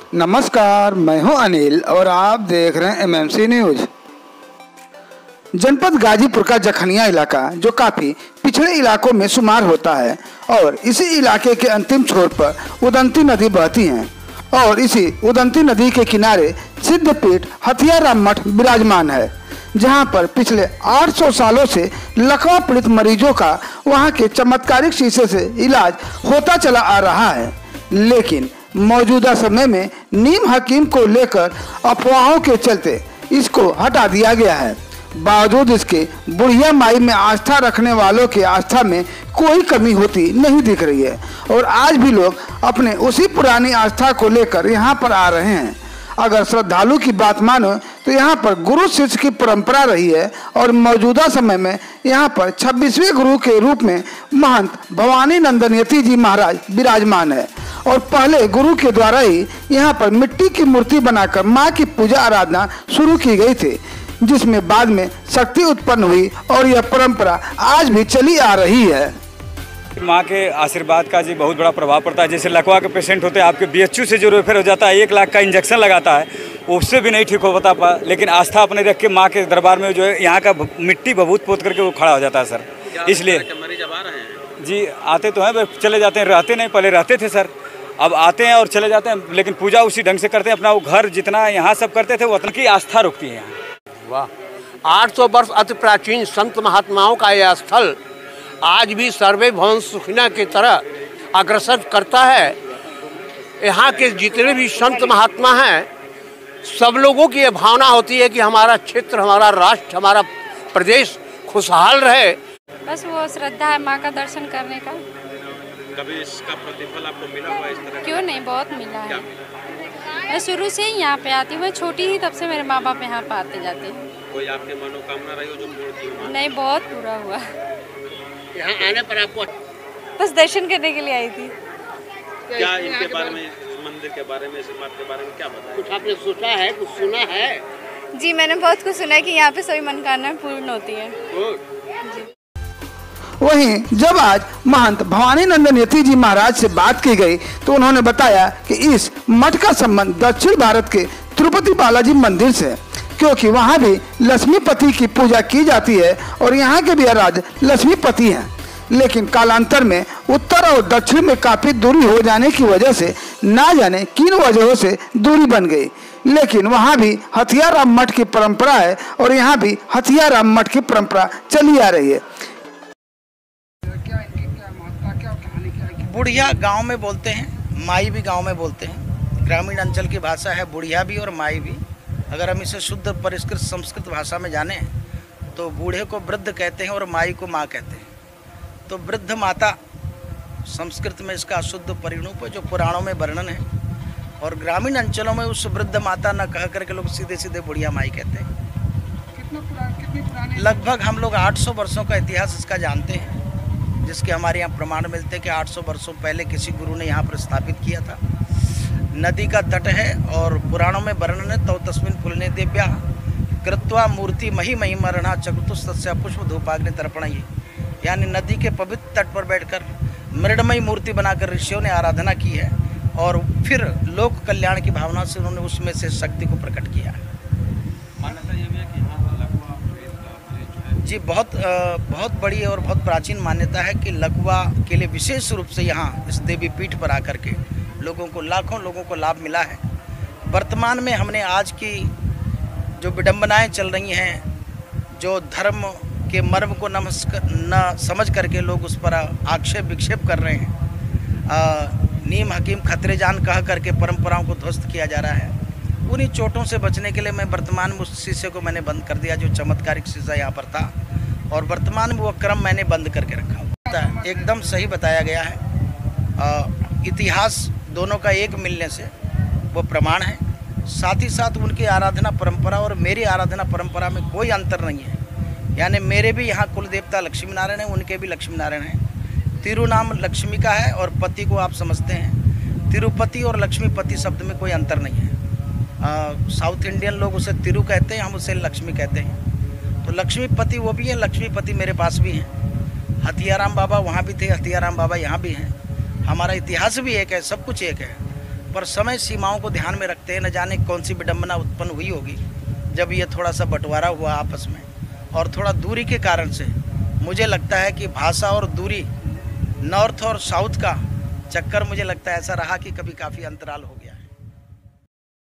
नमस्कार, मैं हूँ अनिल और आप देख रहे हैं एमएमसी न्यूज़ जनपद गाजीपुर का जखनिया इलाका, जो काफ़ी पिछड़े इलाकों में शुमार होता है और इसी इलाके के अंतिम छोर पर उदंती नदी बहती है और इसी उदंती नदी के किनारे सिद्धपीठ हथियाराम मठ विराजमान है, जहाँ पर पिछले 800 सालों से लकवा पीड़ित मरीजों का वहाँ के चमत्कारिक शीशे से इलाज होता चला आ रहा है। लेकिन मौजूदा समय में नीम हकीम को लेकर अफवाहों के चलते इसको हटा दिया गया है। बावजूद इसके, बुढ़िया माई में आस्था रखने वालों के आस्था में कोई कमी होती नहीं दिख रही है। और आज भी लोग अपने उसी पुरानी आस्था को लेकर यहाँ पर आ रहे हैं। अगर श्रद्धालु की बात मानो तो यहाँ पर गुरु शिष्य की परंपरा रही है और मौजूदा समय में यहाँ पर 26वें गुरु के रूप में महंत भवानी नंदन यति जी महाराज विराजमान है। और पहले गुरु के द्वारा ही यहाँ पर मिट्टी की मूर्ति बनाकर माँ की पूजा आराधना शुरू की गई थी जिसमें बाद में शक्ति उत्पन्न हुई और यह परंपरा आज भी चली आ रही है। माँ के आशीर्वाद का जी बहुत बड़ा प्रभाव पड़ता है। जैसे लकवा के पेशेंट होते हैं आपके बीएचयू से जो रेफर हो जाता है एक लाख का इंजेक्शन लगाता है उससे भी नहीं ठीक हो पाता पा लेकिन आस्था अपने रख के माँ के दरबार में जो है यहाँ का मिट्टी बबूत पोत करके वो खड़ा हो जाता है सर। इसलिए जी आते तो हैं चले जाते हैं रहते नहीं पहले रहते थे सर। अब आते हैं और चले जाते हैं लेकिन पूजा उसी ढंग से करते हैं अपना वो घर जितना यहाँ सब करते थे वो उतना की आस्था रुकती है यहाँ। वाह। 800 वर्ष अति प्राचीन संत महात्माओं का यह स्थल आज भी सर्वे भवन सुखिना की तरह अग्रसर करता है। यहाँ के जितने भी संत महात्मा हैं सब लोगों की ये भावना होती है कि हमारा क्षेत्र हमारा राष्ट्र हमारा प्रदेश खुशहाल रहे। बस वो श्रद्धा है माँ का दर्शन करने का। कभी इसका प्रतिफल आपको मिला हुआ इस तरह क्यों नहीं? बहुत मिला है। मैं शुरू से ही यहाँ पे आती हूँ मैं छोटी ही तब से मेरे माँ बाप यहाँ पे आते जाते हैं। कोई आपकी मनोकामना रही हो जो पूर्ण की हो नहीं बहुत पूरा हुआ। यहाँ आने पर आपको बस दर्शन करने के लिए आई थी। क्या इनके बारे में मंदिर के बारे में इस इमारत के बारे में क्या बताया? कुछ आपने सोचा है कुछ सुना है? जी मैंने बहुत कुछ सुना है कि यहाँ पे सभी मनोकामना पूर्ण होती है। वहीं जब आज महंत भवानी नंदन यति जी महाराज से बात की गई तो उन्होंने बताया कि इस मठ का संबंध दक्षिण भारत के तिरुपति बालाजी मंदिर से क्योंकि वहाँ भी लक्ष्मीपति की पूजा की जाती है और यहाँ के भी आराध्य लक्ष्मीपति हैं। लेकिन कालांतर में उत्तर और दक्षिण में काफ़ी दूरी हो जाने की वजह से, ना जाने किन वजहों से दूरी बन गई। लेकिन वहाँ भी हथियाराम मठ की परंपरा है और यहाँ भी हथियाराम मठ की परंपरा चली आ रही है। बुढ़िया गाँव में बोलते हैं माई भी गाँव में बोलते हैं। ग्रामीण अंचल की भाषा है बुढ़िया भी और माई भी। अगर हम इसे शुद्ध परिष्कृत संस्कृत भाषा में जाने तो बूढ़े को वृद्ध कहते हैं और माई को माँ कहते हैं। तो वृद्ध माता संस्कृत में इसका शुद्ध परिणूप है जो पुराणों में वर्णन है। और ग्रामीण अंचलों में उस वृद्ध माता न कह करके लोग सीधे सीधे बुढ़िया माई कहते हैं। लगभग हम लोग 800 वर्षों का इतिहास इसका जानते हैं। जिसके हमारे यहाँ प्रमाण मिलते हैं कि 800 वर्षों पहले किसी गुरु ने यहाँ पर स्थापित किया था। नदी का तट है और पुराणों में वर्णन है तो तस्मिन पुलने देव्या, कृत्वा मूर्ति मही मही मरणा चकुतुस्तस्या पुष्प धूपाग्नि तर्पण ये यानी नदी के पवित्र तट पर बैठकर मृणमयी मूर्ति बनाकर ऋषियों ने आराधना की है और फिर लोक कल्याण की भावना से उन्होंने उसमें से शक्ति को प्रकट किया। मान्यता लकवा प्रेत का प्रेत जो बहुत बहुत बड़ी और बहुत प्राचीन मान्यता है कि लकवा के लिए विशेष रूप से यहाँ इस देवी पीठ पर आकर के लोगों को लाखों लोगों को लाभ मिला है। वर्तमान में हमने आज की जो विडंबनाएँ चल रही हैं जो धर्म के मर्म को नमस्कार न समझ करके लोग उस पर आक्षेप विक्षेप कर रहे हैं। अ, नीम हकीम खतरे जान कह करके परंपराओं को ध्वस्त किया जा रहा है। उन्हीं चोटों से बचने के लिए मैं वर्तमान में उस शीशे को मैंने बंद कर दिया जो चमत्कारिक शीशा यहाँ पर था। और वर्तमान में वो क्रम मैंने बंद करके रखा हुआ एकदम सही बताया गया है। अ, इतिहास दोनों का एक मिलने से वो प्रमाण है। साथ ही साथ उनकी आराधना परंपरा और मेरी आराधना परंपरा में कोई अंतर नहीं है। यानी मेरे भी यहाँ कुल देवता लक्ष्मी नारायण है उनके भी लक्ष्मी नारायण हैं। तिरु नाम लक्ष्मी का है और पति को आप समझते हैं। तिरुपति और लक्ष्मीपति शब्द में कोई अंतर नहीं है। साउथ इंडियन लोग उसे तिरु कहते हैं, हम उसे लक्ष्मी कहते हैं। तो लक्ष्मीपति वो भी हैं, लक्ष्मीपति मेरे पास भी हैं। हथियाराम बाबा वहाँ भी थे, हथियाराम बाबा यहाँ भी हैं। हमारा इतिहास भी एक है, सब कुछ एक है। पर समय सीमाओं को ध्यान में रखते हैं, न जाने कौन सी विडम्बना उत्पन्न हुई होगी, जब ये थोड़ा सा बंटवारा हुआ आपस में। और थोड़ा दूरी के कारण से मुझे लगता है कि भाषा और दूरी नॉर्थ और साउथ का चक्कर, मुझे लगता है ऐसा रहा कि कभी काफ़ी अंतराल हो।